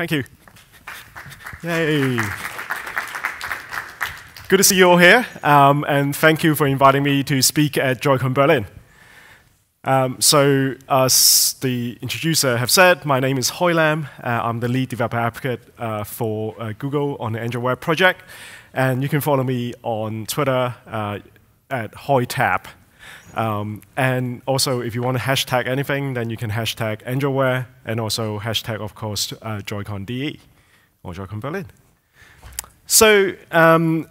Thank you. Yay. Good to see you all here, um, and thank you for inviting me to speak at droidcon Berlin. Um, so, as the introducer have said, my name is Hoi Lam. Uh, I'm the lead developer advocate uh, for uh, Google on the Android Wear project, and you can follow me on Twitter uh, at HoiTab. Um, and also, if you want to hashtag anything, then you can hashtag Wear, and also hashtag, of course, uh, droidconDE or droidcon Berlin. So, um,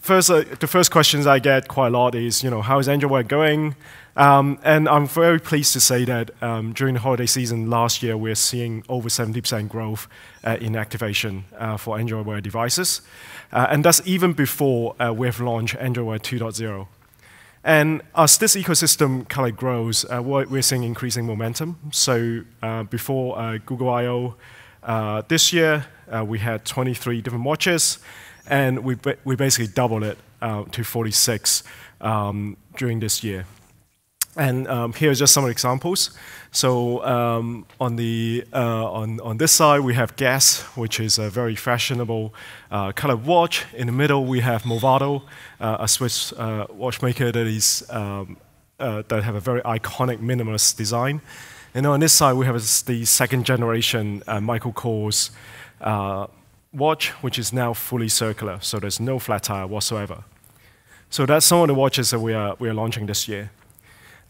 first, uh, the first questions I get quite a lot is, you know, how is Wear going? Um, and I'm very pleased to say that um, during the holiday season last year, we're seeing over 70% growth uh, in activation uh, for Wear devices. Uh, and that's even before uh, we've launched Android Wear 2.0. And as this ecosystem kind of grows, uh, we're seeing increasing momentum. So before Google I.O. this year, we had 23 different watches and we, we basically doubled it uh, to 46 um, during this year. And um, here are just some examples. So um, on, the, uh, on, on this side, we have Guess, which is a very fashionable uh, colored watch. In the middle, we have Movado, uh, a Swiss uh, watchmaker that, is, um, uh, that have a very iconic minimalist design. And on this side, we have the second generation Michael Kors watch, which is now fully circular, so there's no flat tire whatsoever. So that's some of the watches that we are, we are launching this year.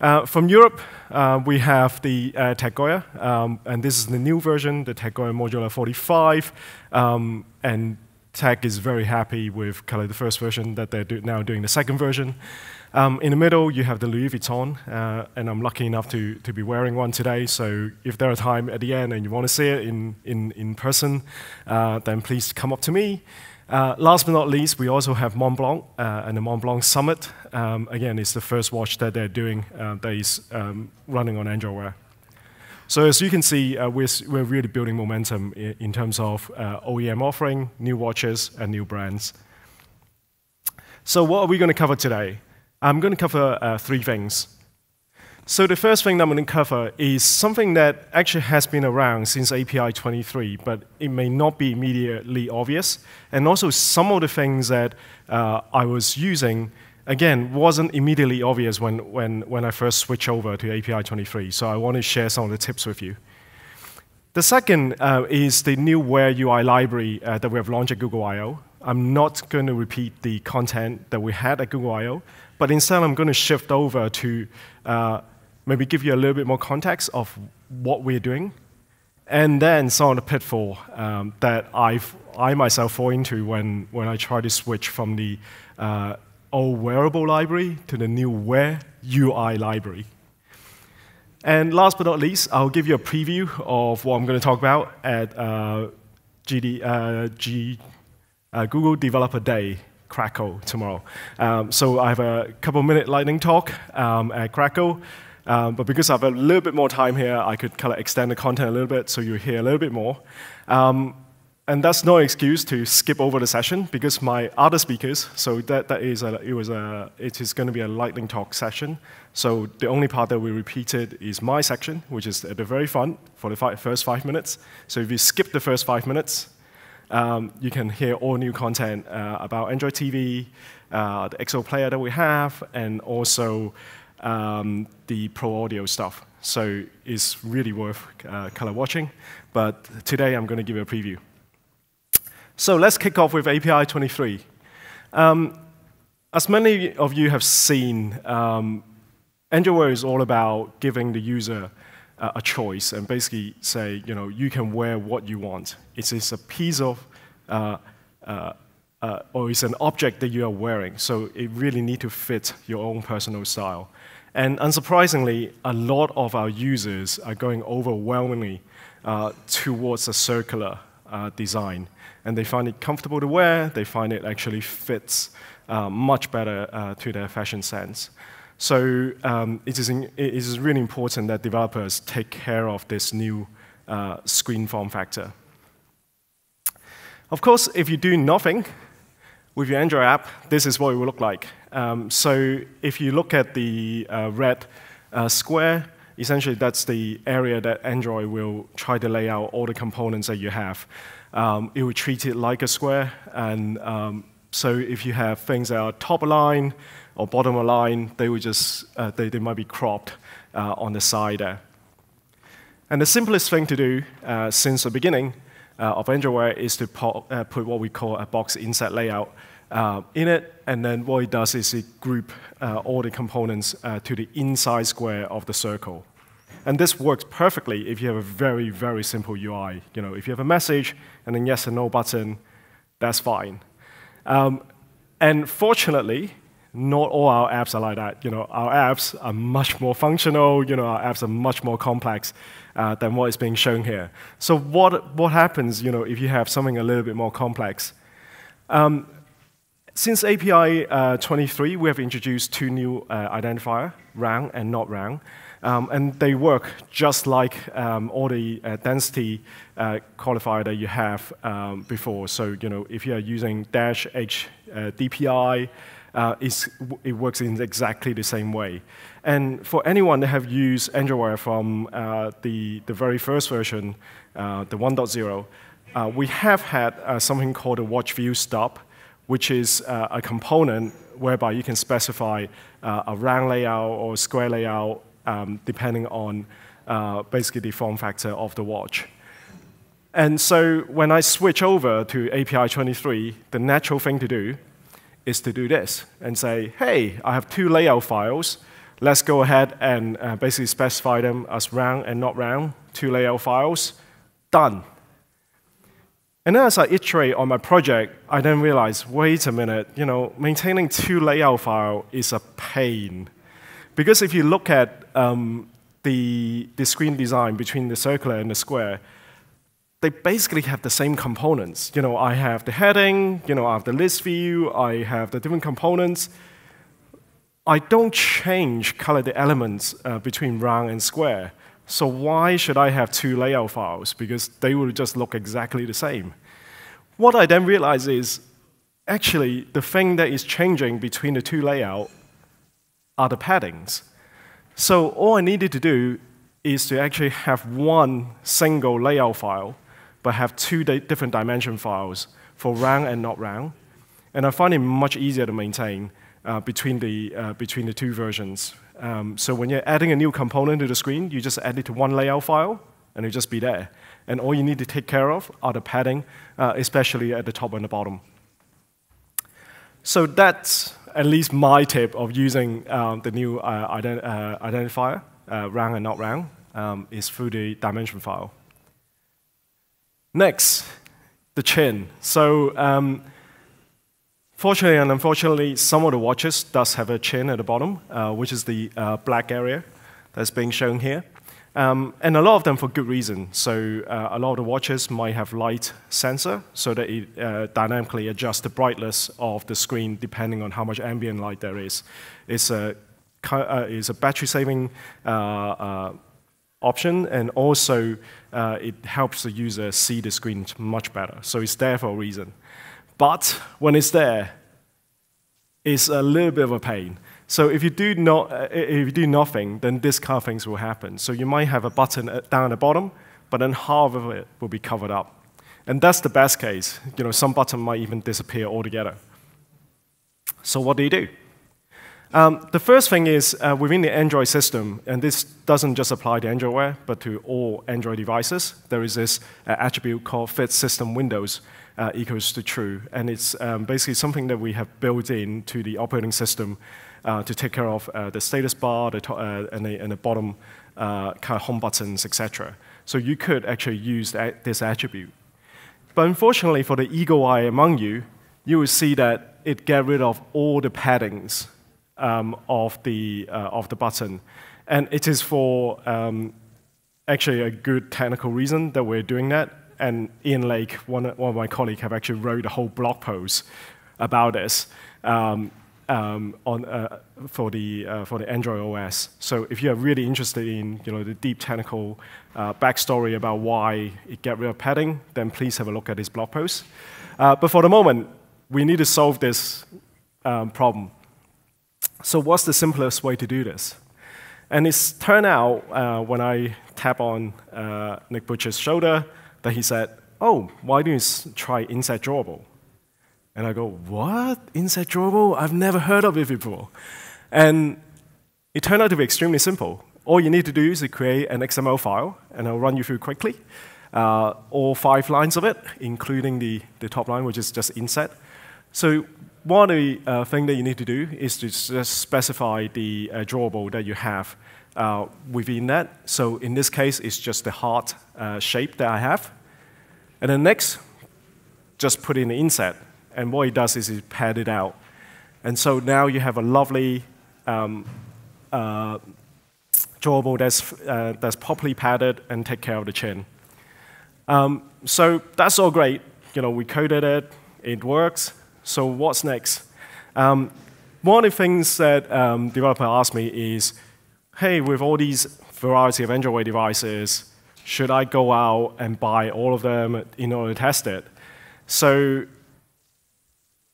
Uh, from Europe, uh, we have the uh, Tag Heuer, um, and this is the new version, the Tag Heuer Modular 45, um, and Tag is very happy with kind of the first version that they're do now doing the second version. Um, in the middle, you have the Louis Vuitton, uh, and I'm lucky enough to, to be wearing one today. So if there are time at the end and you want to see it in, in, in person, uh, then please come up to me. Uh, last but not least, we also have Montblanc uh, and the Montblanc Summit. Um, again, it's the first watch that they're doing uh, that is um, running on Android Wear. So as you can see, uh, we're, we're really building momentum in, in terms of OEM offering, new watches, and new brands. So what are we going to cover today? I'm going to cover uh, three things. So the first thing that I'm going to cover is something that actually has been around since API 23, but it may not be immediately obvious. And also some of the things that uh, I was using, again, wasn't immediately obvious when, when, when I first switched over to API 23. So I want to share some of the tips with you. The second uh, is the new Wear UI library uh, that we have launched at Google I.O. I'm not going to repeat the content that we had at Google I.O., but instead, I'm going to shift over to uh, maybe give you a little bit more context of what we're doing, and then some of the pitfall um, that I've, I myself fall into when, when I try to switch from the uh, old wearable library to the new Wear UI library. And last but not least, I'll give you a preview of what I'm going to talk about at uh, GD, uh, G, uh, Google Developer Day Krakow tomorrow. Um, so I have a couple minute lightning talk um, at Krakow. Um, but because I have a little bit more time here, I could kind of extend the content a little bit so you hear a little bit more. Um, and that's no excuse to skip over the session because my other speakers, so that, that is a, it was a, it is going to be a lightning talk session. So the only part that we repeated is my section, which is at the very front for the first five minutes. So if you skip the first five minutes, um, you can hear all new content uh, about Android TV, uh, the ExoPlayer that we have, and also um, the Pro Audio stuff. So it's really worth uh, color watching. But today I'm going to give you a preview. So let's kick off with API 23. Um, as many of you have seen, um, Wear is all about giving the user uh, a choice and basically say, you know, you can wear what you want. It is a piece of, uh, uh, uh, or it's an object that you are wearing. So it really need to fit your own personal style. And unsurprisingly, a lot of our users are going overwhelmingly uh, towards a circular uh, design. And they find it comfortable to wear, they find it actually fits much better to their fashion sense. So um, it, is in, it is really important that developers take care of this new uh, screen form factor. Of course, if you do nothing with your Android app, this is what it will look like. Um, so if you look at the uh, red uh, square, essentially that's the area that Android will try to lay out all the components that you have. Um, it will treat it like a square, and um, so if you have things that are top line or bottom line, they will just uh, they, they might be cropped uh, on the side there. And the simplest thing to do uh, since the beginning of AndroidWear is to uh, put what we call a box inset layout uh, in it, and then what it does is it group uh, all the components uh, to the inside square of the circle. And this works perfectly if you have a very, very simple UI. You know, if you have a message and then yes and no button, that's fine. Um, and fortunately, not all our apps are like that. You know, our apps are much more functional. You know, our apps are much more complex uh, than what is being shown here. So what, what happens, you know, if you have something a little bit more complex? Um, since API uh, 23, we have introduced two new uh, identifier, round and not round. Um, and they work just like um, all the uh, density uh, qualifier that you have um, before. So, you know, if you are using dash h uh, DPI, uh, it works in exactly the same way. And for anyone that have used AndroidWear from uh, the, the very first version, uh, the 1.0, we have had something called a WatchViewStub, which is uh, a component whereby you can specify uh, a round layout or square layout um, depending on uh, basically the form factor of the watch. And so when I switch over to API 23, the natural thing to do is to do this and say, hey, I have two layout files. Let's go ahead and uh, basically specify them as round and not round, two layout files. Done. And then as I iterate on my project, I then realize, wait a minute, you know, maintaining two layout file is a pain. Because if you look at um, the, the screen design between the circular and the square, they basically have the same components. You know, I have the heading, you know, I have the list view, I have the different components. I don't change color the elements uh, between round and square. So why should I have two layout files? Because they will just look exactly the same. What I then realize is, actually, the thing that is changing between the two layout are the paddings. So all I needed to do is to actually have one single layout file, but have two different dimension files for round and not round. And I find it much easier to maintain uh, between, the, uh, between the two versions. Um, so when you're adding a new component to the screen, you just add it to one layout file, and it'll just be there. And all you need to take care of are the padding, uh, especially at the top and the bottom. So that's at least my tip of using um, the new uh, ident uh, identifier, round and not round, um, is through the dimension file. Next, the chin. So um, Fortunately and unfortunately, some of the watches does have a chin at the bottom, uh, which is the uh, black area that's being shown here. Um, and a lot of them for good reason. So uh, a lot of the watches might have light sensor so that it uh, dynamically adjusts the brightness of the screen depending on how much ambient light there is. It's a, uh, it's a battery saving uh, option and also it helps the user see the screen much better. So it's there for a reason. But when it's there, it's a little bit of a pain. So if you do not, uh, if you do nothing, then this kind of things will happen. So you might have a button uh, down at the bottom, but then half of it will be covered up. And that's the best case. You know, some button might even disappear altogether. So what do you do? Um, the first thing is uh, within the Android system, and this doesn't just apply to Android Wear, but to all Android devices, there is this uh, attribute called fit system windows uh, equals to true. And it's um, basically something that we have built into the operating system uh, to take care of uh, the status bar the uh, and, the, and the bottom kind of home buttons, etc. So you could actually use that, this attribute. But unfortunately, for the eagle eye among you, you will see that it get rid of all the paddings um, of, the, uh, of the button. And it is for um, actually a good technical reason that we're doing that. And Ian Lake, one, one of my colleagues, have actually wrote a whole blog post about this um, um, on, uh, for, the, uh, for the Android OS. So if you're really interested in you know, the deep technical uh, backstory about why it get rid of padding, then please have a look at this blog post. Uh, but for the moment, we need to solve this um, problem. So what's the simplest way to do this? And it's turned out uh, when I tap on uh, Nick Butcher's shoulder that he said, oh, why don't you try Inset Drawable? And I go, what? Inset Drawable? I've never heard of it before. And it turned out to be extremely simple. All you need to do is to create an XML file, and I'll run you through quickly. Uh, all five lines of it, including the, the top line, which is just inset. So one uh, things that you need to do is to just specify the uh, drawable that you have uh, within that. So in this case, it's just the heart uh, shape that I have. And then next, just put in the inset. And what it does is it pad it out. And so now you have a lovely um, uh, drawable that's, uh, that's properly padded and take care of the chin. Um, so that's all great. You know, we coded it, it works. So what's next? Um, one of the things that um, developer asked me is, hey, with all these variety of Android devices, should I go out and buy all of them in order to test it? So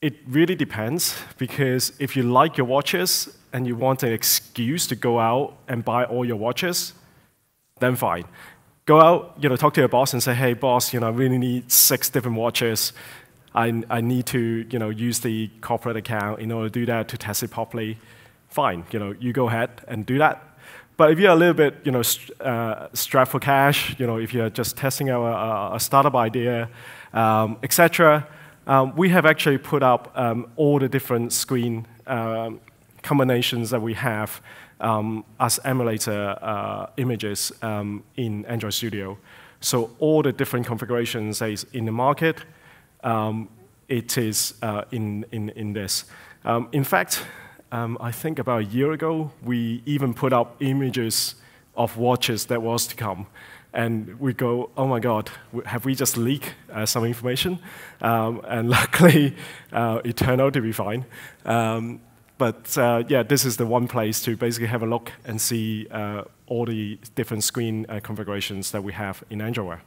it really depends, because if you like your watches and you want an excuse to go out and buy all your watches, then fine. Go out, you know, talk to your boss and say, hey, boss, you know, I really need six different watches. I, I need to, you know, use the corporate account in order to do that to test it properly. Fine, you know, you go ahead and do that. But if you're a little bit, you know, uh, strapped for cash, you know, if you're just testing out a, a startup idea, um, etc., um, we have actually put up um, all the different screen um, combinations that we have um, as emulator uh, images um, in Android Studio. So all the different configurations that is in the market, it is uh, in, in, in this. in fact, um, I think about a year ago, we even put up images of watches that was to come. And we go, oh my God, have we just leaked uh, some information? Um, and luckily, uh, it turned out to be fine. Um, but uh, yeah, this is the one place to basically have a look and see uh, all the different screen uh, configurations that we have in Android.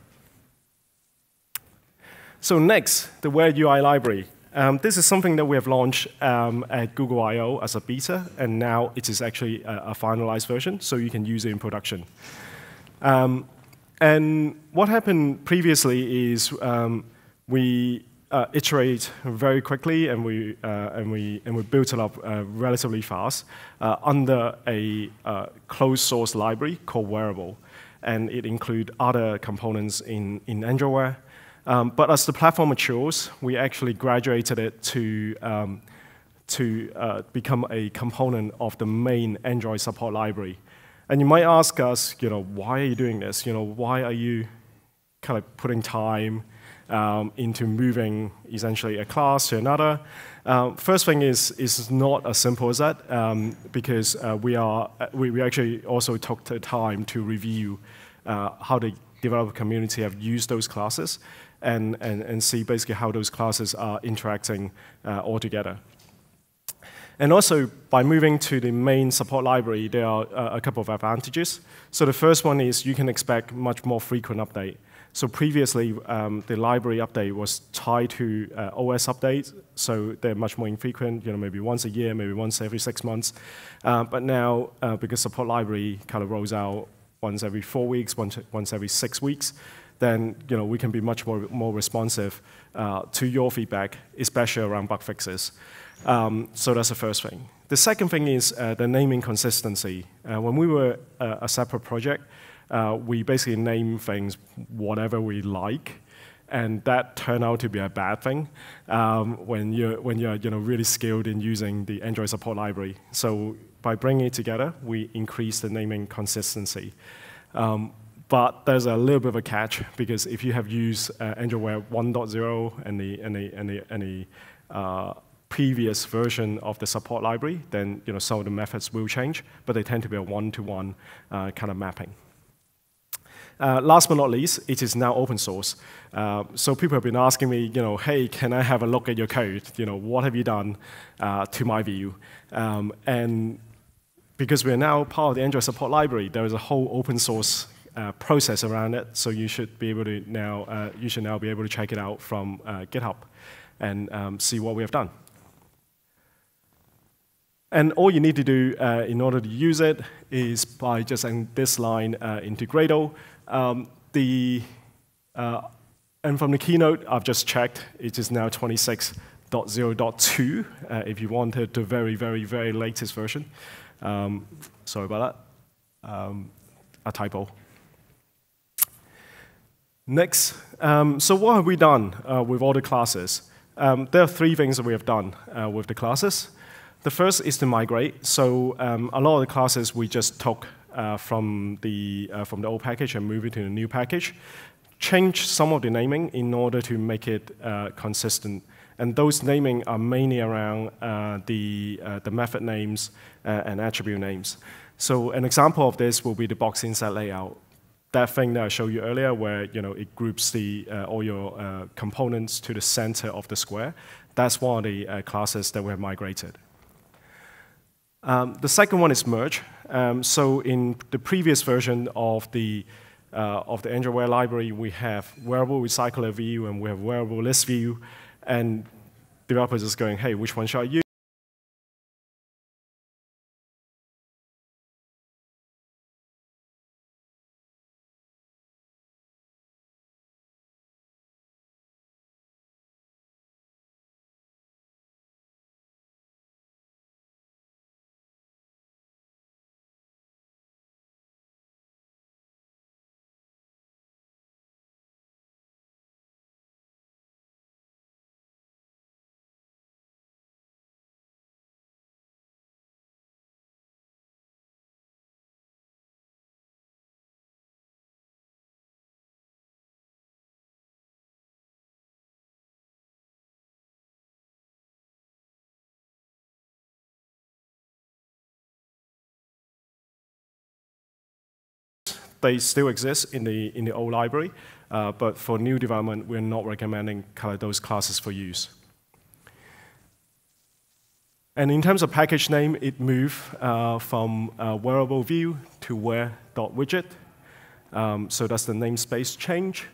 So next, the Wear UI library. Um, this is something that we have launched um, at Google I.O. as a beta, and now it is actually a, a finalized version, so you can use it in production. Um, and what happened previously is um, we uh, iterate very quickly, and we uh, and we and we built it up uh, relatively fast uh, under a uh, closed source library called Wearable, and it includes other components in in Android um, but as the platform matures, we actually graduated it to, um, to uh, become a component of the main Android support library. And you might ask us, you know, why are you doing this? You know, why are you kind of putting time um, into moving essentially a class to another? Uh, first thing is, is not as simple as that um, because uh, we, are, we, we actually also took the time to review uh, how the developer community have used those classes and, and, and see basically how those classes are interacting uh, all together. And also, by moving to the main support library, there are uh, a couple of advantages. So the first one is you can expect much more frequent update. So previously, um, the library update was tied to uh, OS updates, so they're much more infrequent, you know, maybe once a year, maybe once every six months. Uh, but now, uh, because support library kind of rolls out once every four weeks, once, once every six weeks, then you know, we can be much more, more responsive uh, to your feedback, especially around bug fixes. Um, so that's the first thing. The second thing is uh, the naming consistency. Uh, when we were uh, a separate project, uh, we basically name things whatever we like, and that turned out to be a bad thing um, when you're when you're you know really skilled in using the Android support library. So by bringing it together, we increase the naming consistency. Um, but there's a little bit of a catch because if you have used uh, Android Wear 1.0 and the, and the, and the, and the uh, previous version of the support library, then you know, some of the methods will change, but they tend to be a one-to-one -one, uh, kind of mapping. Uh, last but not least, it is now open source. Uh, so people have been asking me, you know, hey, can I have a look at your code? You know, what have you done uh, to my view? Um, and because we're now part of the Android support library, there is a whole open source uh, process around it. So you should be able to now uh, you should now be able to check it out from uh, GitHub and um, see what we have done. And all you need to do uh, in order to use it is by just adding this line into Gradle. Um, the, and from the keynote, I've just checked, it is now 26.0.2 uh, if you wanted the very, very, very latest version. Um, sorry about that. Um, a typo. Next, um, so what have we done uh, with all the classes? Um, there are three things that we have done uh, with the classes. The first is to migrate. So um, a lot of the classes we just took uh, from, the, uh, from the old package and moved it to the new package. Change some of the naming in order to make it uh, consistent. And those naming are mainly around uh, the, the method names and attribute names. So an example of this will be the box inset layout. That thing that I showed you earlier where you know, it groups the, all your components to the center of the square. That's one of the classes that we have migrated. Um, the second one is merge. Um, so in the previous version of the uh, of the Wear library, we have wearable recycler view and we have wearable list view, and developers is going, hey, which one should I use? They still exist in the, in the old library, uh, but for new development, we're not recommending kind of those classes for use. And in terms of package name, it moved uh, from uh, wearable view to wear.widget. Um, so that's the namespace change.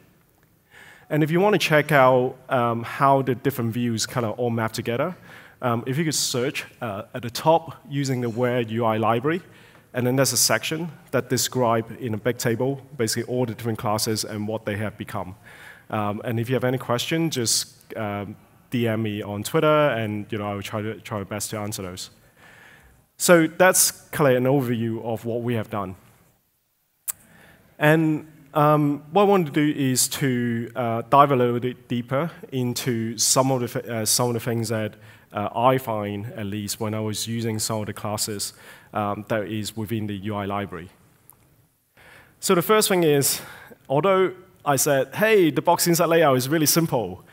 And if you want to check out um, how the different views kind of all map together, um, if you could search uh, at the top using the Wear UI library, and then there's a section that describe in a big table basically all the different classes and what they have become. Um, and if you have any question, just um, DM me on Twitter, and you know I will try to try my best to answer those. So that's kind of an overview of what we have done. And um, what I want to do is to uh, dive a little bit deeper into some of the uh, some of the things that uh, I find, at least when I was using some of the classes um, that is within the UI library. So the first thing is, although I said, hey, the box inset layout is really simple,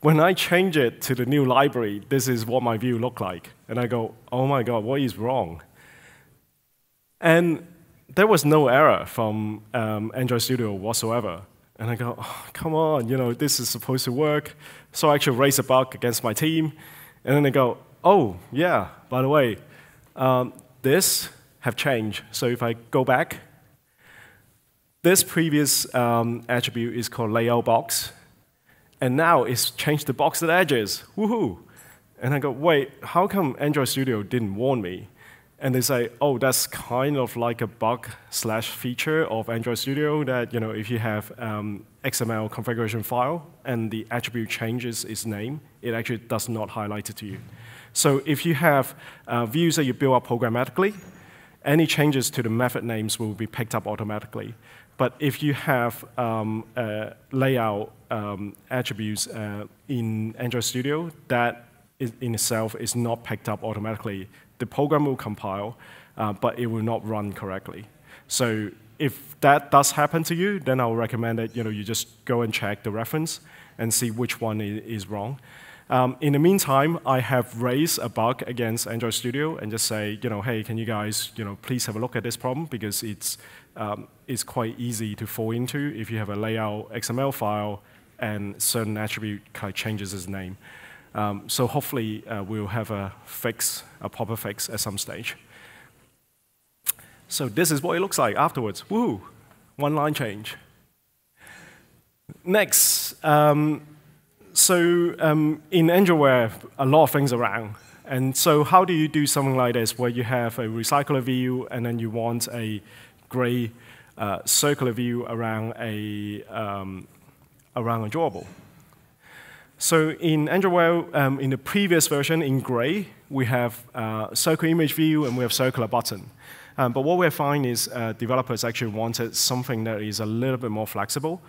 when I change it to the new library, this is what my view look like. And I go, oh my God, what is wrong? And there was no error from um, Android Studio whatsoever. And I go, oh, come on, you know, this is supposed to work. So I actually raise a bug against my team. And then they go, oh, yeah, by the way, um, this have changed. So if I go back, this previous um, attribute is called layout box. And now it's changed the boxedEdges. Woohoo! And I go, wait, how come Android Studio didn't warn me? And they say, oh, that's kind of like a bug slash feature of Android Studio that, you know, if you have um, XML configuration file and the attribute changes its name, it actually does not highlight it to you. So if you have uh, views that you build up programmatically, any changes to the method names will be picked up automatically. But if you have um, uh, layout um, attributes uh, in Android Studio, that in itself is not picked up automatically. The program will compile, uh, but it will not run correctly. So if that does happen to you, then I would recommend that you, know, you just go and check the reference and see which one is wrong. Um, in the meantime, I have raised a bug against Android Studio and just say, you know, hey, can you guys, you know, please have a look at this problem because it's, um, it's quite easy to fall into if you have a layout XML file and certain attribute kind of changes its name. Um, so hopefully uh, we'll have a fix, a proper fix at some stage. So this is what it looks like afterwards. Woo! One line change. Next, um, so um, in Wear, a lot of things around. And so how do you do something like this, where you have a recycler view and then you want a gray uh, circular view around a, um, around a drawable? So in Wear, um, in the previous version, in gray, we have uh, circle image view and we have circular button. Um, but what we're finding is uh, developers actually wanted something that is a little bit more flexible.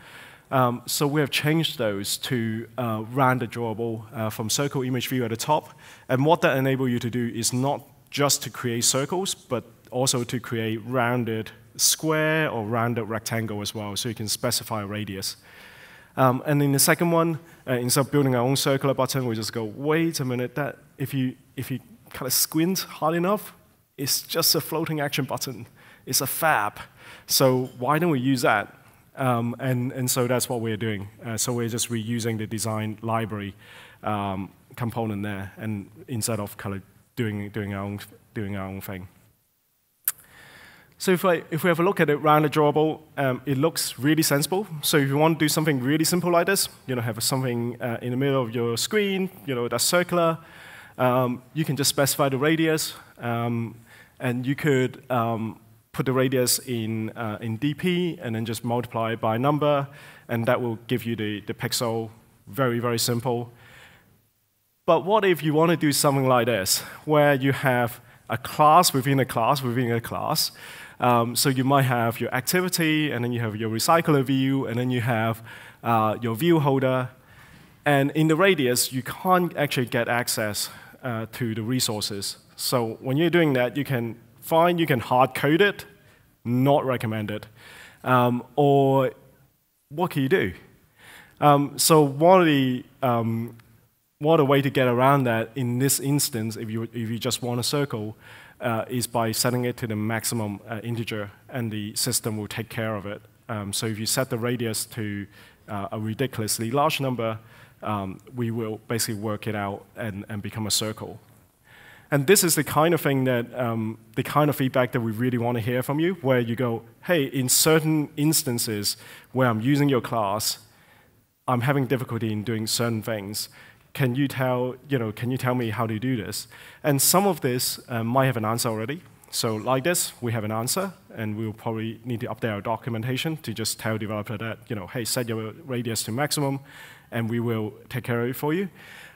Um, so we have changed those to uh, rounded drawable uh, from circle image view at the top. And what that enables you to do is not just to create circles, but also to create rounded square or rounded rectangle as well, so you can specify a radius. Um, and in the second one, uh, instead of building our own circular button, we just go, wait a minute, that if you, if you kind of squint hard enough, it's just a floating action button. It's a fab. So why don't we use that? Um, and, and so that's what we're doing. Uh, so we're just reusing the design library um, component there, and instead of kind of doing, doing, our, own, doing our own thing. So if, I, if we have a look at it rounded drawable, um, it looks really sensible. So if you want to do something really simple like this, you know, have something uh, in the middle of your screen, you know, that's circular, um, you can just specify the radius, um, and you could um, put the radius in, uh, in dp and then just multiply by a number, and that will give you the, the pixel. Very, very simple. But what if you want to do something like this, where you have a class within a class within a class? Um, so you might have your activity, and then you have your recycler view, and then you have uh, your view holder. And in the radius, you can't actually get access uh, to the resources. So when you're doing that, you can find, you can hard code it, not recommended. Um, or what can you do? Um, so one of the um, way to get around that in this instance, if you if you just want a circle, uh, is by setting it to the maximum uh, integer, and the system will take care of it. Um, so if you set the radius to uh, a ridiculously large number, um, we will basically work it out and, and become a circle. And this is the kind of thing that, um, the kind of feedback that we really want to hear from you, where you go, hey, in certain instances where I'm using your class, I'm having difficulty in doing certain things. Can you tell, you know, can you tell me how to do this? And some of this um, might have an answer already. So like this, we have an answer, and we'll probably need to update our documentation to just tell developer that, you know, hey, set your radius to maximum, and we will take care of it for you.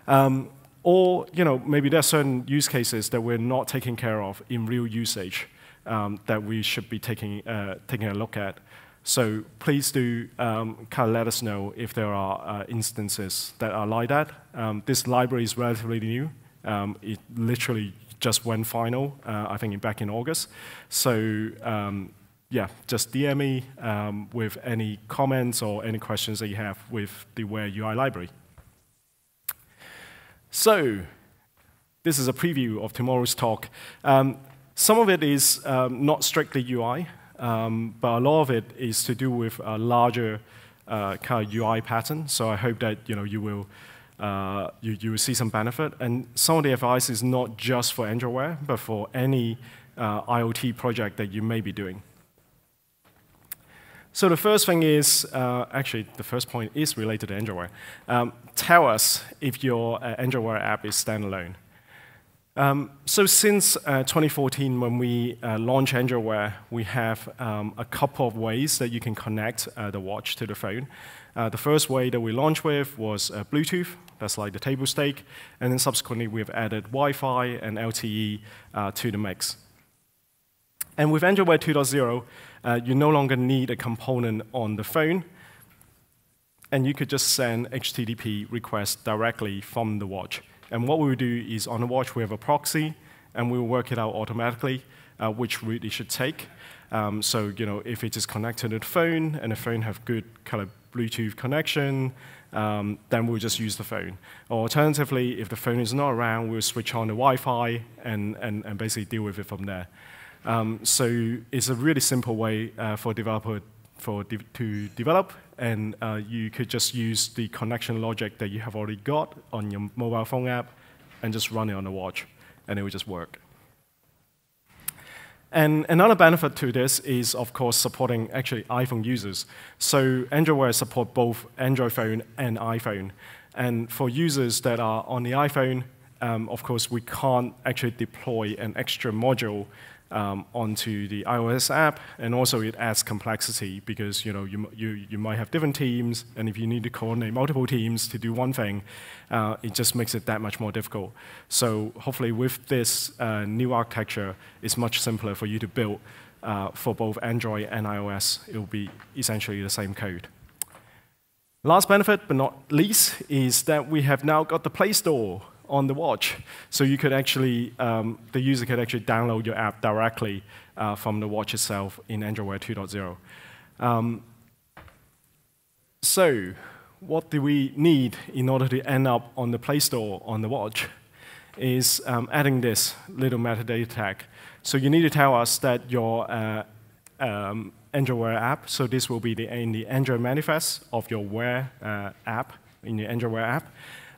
Um, or you know, maybe there are certain use cases that we're not taking care of in real usage um, that we should be taking, uh, taking a look at. So please do um, kind of let us know if there are uh, instances that are like that. Um, this library is relatively new. Um, it literally just went final, uh, I think, back in August. So um, yeah, just DM me um, with any comments or any questions that you have with the Wear UI library. So, this is a preview of tomorrow's talk. Um, some of it is um, not strictly UI, um, but a lot of it is to do with a larger uh, kind of UI pattern. So I hope that you know you will uh, you, you will see some benefit. And some of the advice is not just for Android Wear, but for any uh, IoT project that you may be doing. So the first thing is, uh, actually, the first point is related to Android Wear. Um, tell us if your uh, Android Wear app is standalone. Um, so since uh, 2014, when we uh, launched Android Wear, we have um, a couple of ways that you can connect uh, the watch to the phone. Uh, the first way that we launched with was uh, Bluetooth, that's like the table stake, and then subsequently we've added Wi-Fi and LTE uh, to the mix. And with Android Wear 2.0, uh, you no longer need a component on the phone, and you could just send HTTP requests directly from the watch. And what we will do is on the watch, we have a proxy, and we will work it out automatically, uh, which route it should take. Um, so, you know, if it is connected to the phone, and the phone have good kind of Bluetooth connection, um, then we'll just use the phone. Or alternatively, if the phone is not around, we'll switch on the Wi-Fi and, and, and basically deal with it from there. Um, so it's a really simple way uh, for developer for de to develop, and uh, you could just use the connection logic that you have already got on your mobile phone app and just run it on the watch, and it will just work. And another benefit to this is, of course, supporting actually iPhone users. So Android Wear support both Android phone and iPhone. And for users that are on the iPhone, um, of course, we can't actually deploy an extra module um, onto the iOS app, and also it adds complexity because you know you, you, you might have different teams, and if you need to coordinate multiple teams to do one thing, uh, it just makes it that much more difficult. So hopefully with this uh, new architecture, it's much simpler for you to build uh, for both Android and iOS. It will be essentially the same code. Last benefit, but not least, is that we have now got the Play Store on the watch. So you could actually, um, the user could actually download your app directly uh, from the watch itself in Android Wear 2.0. Um, so what do we need in order to end up on the Play Store on the watch? Is um, adding this little metadata tag. So you need to tell us that your uh, um, Android Wear app, so this will be the, in the Android manifest of your Wear uh, app, in your Android Wear app.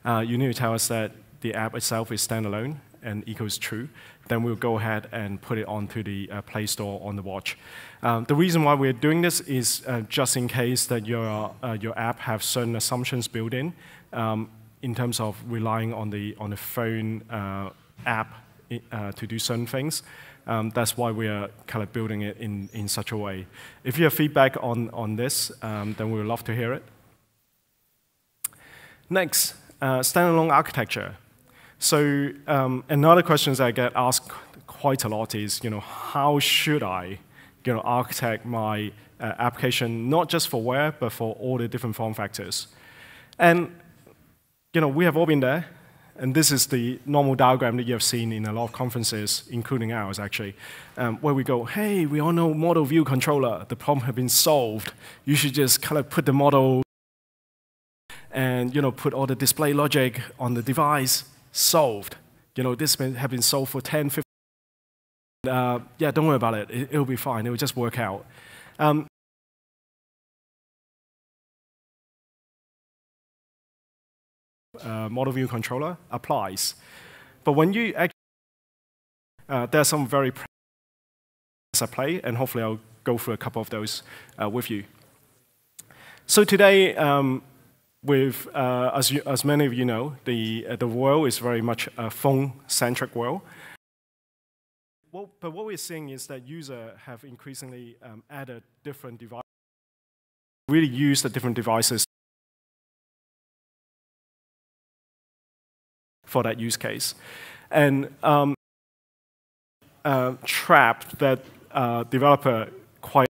Uh, you need to tell us that the app itself is standalone and equals true, then we'll go ahead and put it onto the uh, Play Store on the watch. Um, the reason why we're doing this is uh, just in case that your, uh, your app have certain assumptions built in um, in terms of relying on the, on the phone uh, app uh, to do certain things. Um, that's why we are kind of building it in, in such a way. If you have feedback on, on this, um, then we would love to hear it. Next, uh, standalone architecture. So um, another question that I get asked quite a lot is, you know, how should I, you know, architect my uh, application not just for Wear, but for all the different form factors? And, you know, we have all been there, and this is the normal diagram that you have seen in a lot of conferences, including ours, actually, um, where we go, hey, we all know model view controller. The problem has been solved. You should just kind of put the model and you know, put all the display logic on the device solved. You know, this has been solved for 10, 15, uh, yeah, don't worry about it. it. will be fine. It will just work out. Um, uh, model view controller applies. But when you actually, uh, there are some very I play, and hopefully I'll go through a couple of those uh, with you. So today, um, with, uh, as, you, as many of you know, the, uh, the world is very much a phone-centric world. Well, but what we're seeing is that users have increasingly um, added different devices, really use the different devices for that use case. And um, uh, trapped that uh, developer quite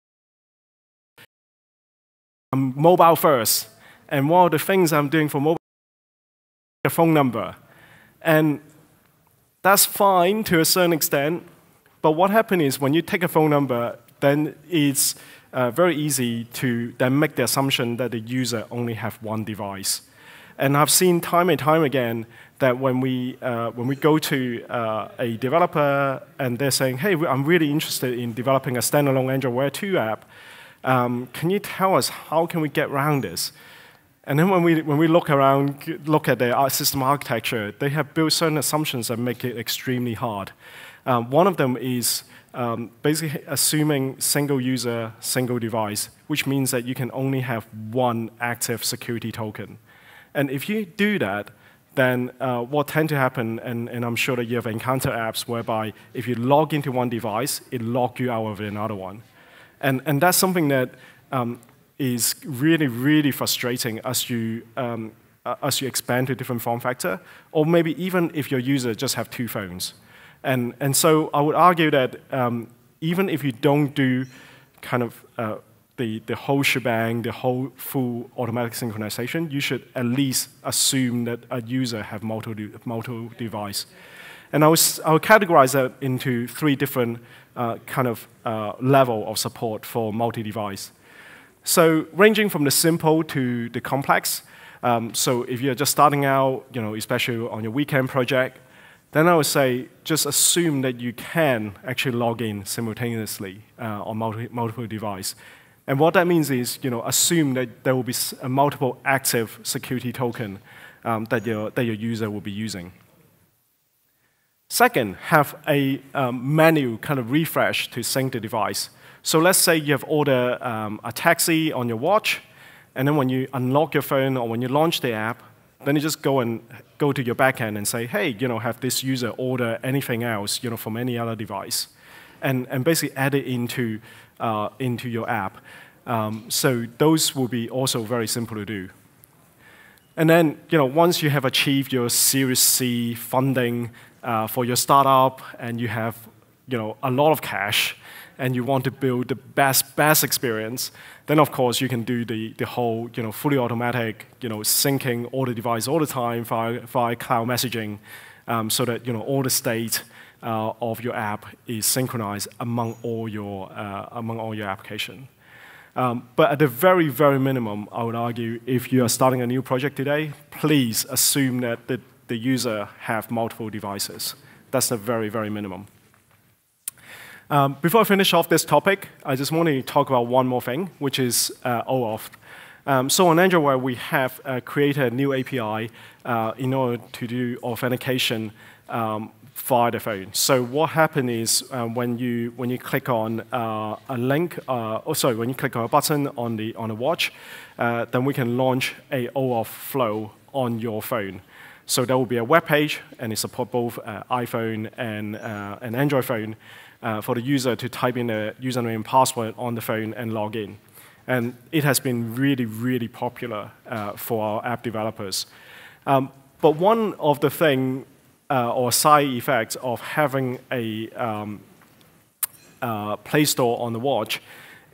um, mobile first and one of the things I'm doing for mobile the phone number. And that's fine to a certain extent, but what happens is when you take a phone number, then it's uh, very easy to then make the assumption that the user only have one device. And I've seen time and time again that when we, uh, when we go to uh, a developer and they're saying, hey, I'm really interested in developing a standalone Android Wear 2 app, um, can you tell us how can we get around this? And then when we, when we look around, look at the system architecture, they have built certain assumptions that make it extremely hard. Um, one of them is um, basically assuming single user, single device, which means that you can only have one active security token. And if you do that, then uh, what tend to happen, and, and, I'm sure that you have encountered apps whereby if you log into one device, it locks you out of another one. And, and that's something that um, is really, really frustrating as you, um, as you expand to different form factor, or maybe even if your user just have two phones. And, and so I would argue that um, even if you don't do kind of uh, the, the whole shebang, the whole full automatic synchronization, you should at least assume that a user have multiple, multiple device. And I, was, I would categorize that into three different uh, kind of uh, level of support for multi-device. So ranging from the simple to the complex. Um, so if you're just starting out, you know, especially on your weekend project, then I would say just assume that you can actually log in simultaneously uh, on multi multiple device. And what that means is, you know, assume that there will be a multiple active security token um, that, your, that your user will be using. Second, have a um, menu kind of refresh to sync the device. So let's say you have ordered um, a taxi on your watch, and then when you unlock your phone or when you launch the app, then you just go and go to your backend and say, hey, you know, have this user order anything else, you know, from any other device, and and basically add it into uh, into your app. Um, so those will be also very simple to do. And then, you know, once you have achieved your Series C funding uh, for your startup, and you have, you know, a lot of cash, and you want to build the best best experience, then of course you can do the, the whole you know fully automatic you know syncing all the device all the time via, via cloud messaging, um, so that you know all the state uh, of your app is synchronized among all your uh, among all your application. Um, but at the very, very minimum, I would argue, if you are starting a new project today, please assume that the, the user have multiple devices. That's the very, very minimum. Um, before I finish off this topic, I just want to talk about one more thing, which is uh, OAuth. Um, so on Android we have uh, created a new API uh, in order to do authentication um, via the phone. So what happens is uh, when you when you click on uh, a link, uh, oh sorry, when you click on a button on the on a watch, uh, then we can launch a OAuth flow on your phone. So there will be a web page, and it supports both iPhone and an Android phone uh, for the user to type in a username and password on the phone and log in. And it has been really, really popular uh, for our app developers. Um, but one of the thing uh, or side effects of having a um, uh, Play Store on the watch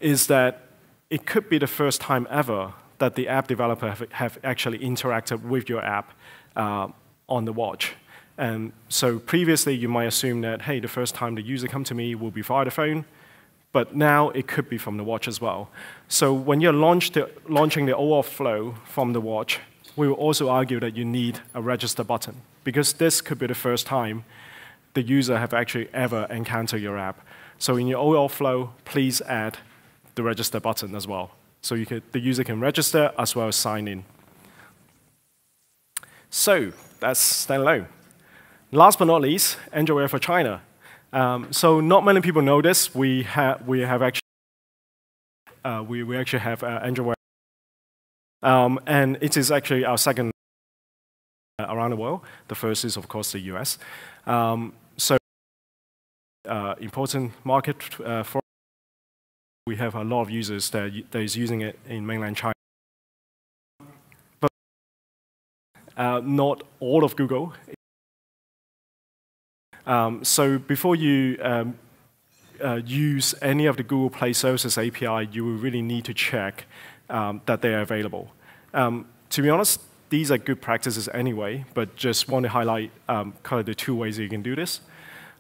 is that it could be the first time ever that the app developer have, have actually interacted with your app uh, on the watch. And so previously, you might assume that, hey, the first time the user come to me will be via the phone, but now it could be from the watch as well. So when you're the, uh, launching the OAuth flow from the watch, we will also argue that you need a register button, because this could be the first time the user have actually ever encountered your app. So in your OAuth flow, please add the register button as well. So could, the user can register as well as sign in. So that's standalone. Last but not least, Android for China. Um, so not many people know this. We, ha we have actually uh, we, we actually have uh, Android. Um, and it is actually our second uh, around the world. The first is, of course, the US. Um, so uh, important market uh, for we have a lot of users that, that is using it in mainland China. But uh, not all of Google um, so before you um, uh, use any of the Google Play Services API, you will really need to check um, that they are available. Um, to be honest, these are good practices anyway, but just want to highlight um, kind of the two ways you can do this.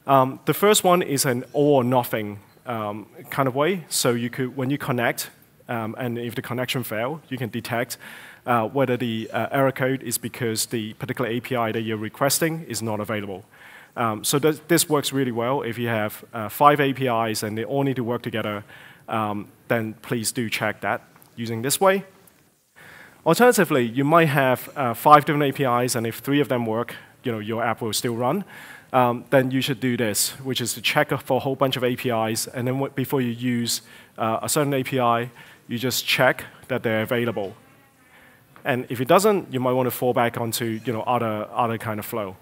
Um, the first one is an all or nothing kind of way. So you could, when you connect, and if the connection fail, you can detect uh, whether the uh, error code is because the particular API that you're requesting is not available. Um, so th this works really well. If you have uh, five APIs and they all need to work together, um, then please do check that using this way. Alternatively, you might have uh, five different APIs, and if three of them work, you know, your app will still run. Um, then you should do this, which is to check for a whole bunch of APIs, and then before you use uh, a certain API, you just check that they're available. And if it doesn't, you might want to fall back onto you know, other, other kind of flow.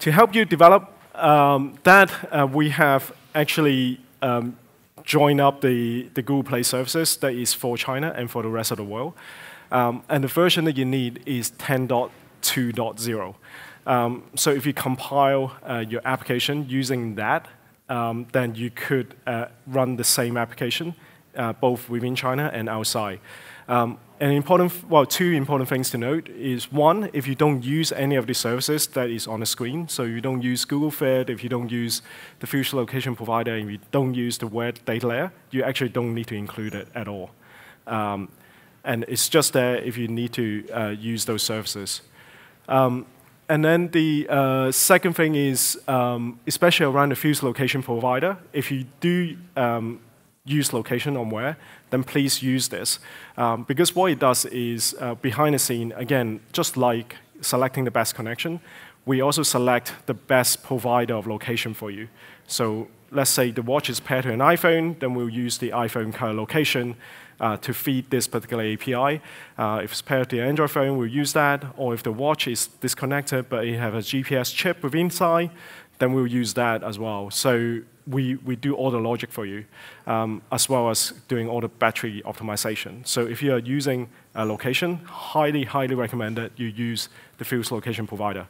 To help you develop um, that, uh, we have actually um, joined up the, the Google Play services that is for China and for the rest of the world. Um, and the version that you need is 10.2.0. Um, so if you compile uh, your application using that, um, then you could uh, run the same application uh, both within China and outside. Um, and important, well, two important things to note is one, if you don't use any of the services that is on the screen, so you don't use Google Fit, if you don't use the fused location provider, and you don't use the Wear data layer, you actually don't need to include it at all. Um, and it's just there if you need to uh, use those services. Um, and then the uh, second thing is, um, especially around the fused location provider, if you do um, use location on Wear, then please use this. Um, because what it does is, uh, behind the scene, again, just like selecting the best connection, we also select the best provider of location for you. So let's say the watch is paired to an iPhone, then we'll use the iPhone Core Location. uh, to feed this particular API. Uh, if it's paired to the Android phone, we'll use that. Or if the watch is disconnected, but it has a GPS chip within inside, then we'll use that as well. So we, we do all the logic for you, um, as well as doing all the battery optimization. So if you are using a location, highly, highly recommend that you use the Fused location provider.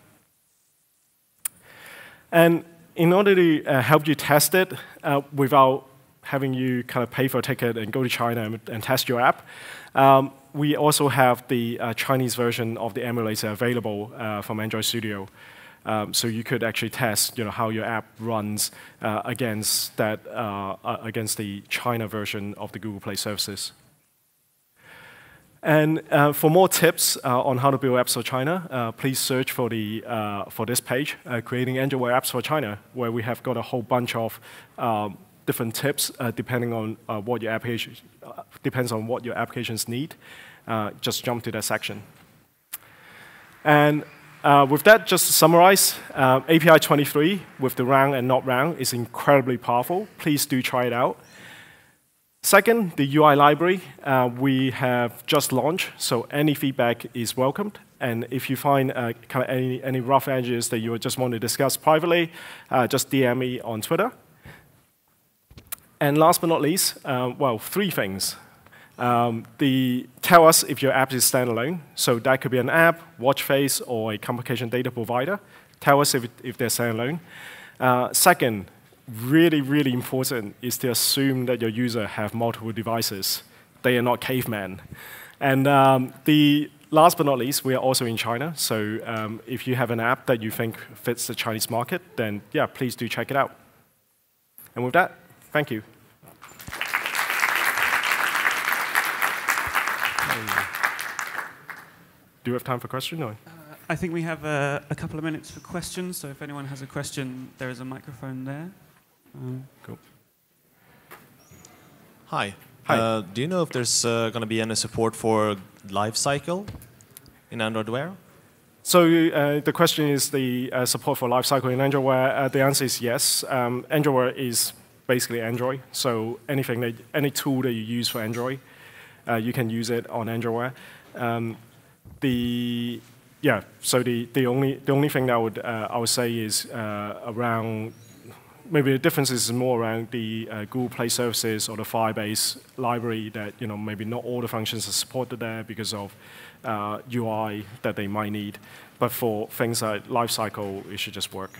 And in order to uh, help you test it uh, without having you kind of pay for a ticket and go to China and, and test your app, um, we also have the uh, Chinese version of the emulator available uh, from Android Studio. Um, so you could actually test, you know, how your app runs uh, against that uh, against the China version of the Google Play services. And uh, for more tips uh, on how to build apps for China, uh, please search for, the, uh, for this page, uh, Creating Android Apps for China, where we have got a whole bunch of um, different tips uh, depending on what your application, depends on what your applications need. just jump to that section. And with that, just to summarize, API 23 with the round and not round is incredibly powerful. Please do try it out. Second, the UI library uh, we have just launched, so any feedback is welcomed. And if you find uh, kind of any, any rough edges that you just want to discuss privately, uh, just DM me on Twitter. And last but not least, uh, well, three things. Um, the, tell us if your app is standalone. So that could be an app, watch face, or a complication data provider. Tell us if, if they're standalone. Uh, second, really, really important is to assume that your user have multiple devices. They are not cavemen. And um, the last but not least, we are also in China. So um, if you have an app that you think fits the Chinese market, then yeah, please do check it out. And with that, thank you. Do you have time for questions? Uh, I think we have uh, a couple of minutes for questions. So if anyone has a question, there is a microphone there. Mm. cool. Hi. Hi. Uh, do you know if there's uh, going to be any support for lifecycle in Android Wear? So uh, the question is the uh, support for lifecycle in Android Wear. Uh, the answer is yes. Um, Android Wear is basically Android. So anything that, any tool that you use for Android, uh, you can use it on Android Wear. Um, the yeah. So the, the only the only thing that I would I would say is around maybe the difference is more around the uh, Google Play services or the Firebase library that you know maybe not all the functions are supported there because of uh, UI that they might need. But for things like lifecycle, it should just work.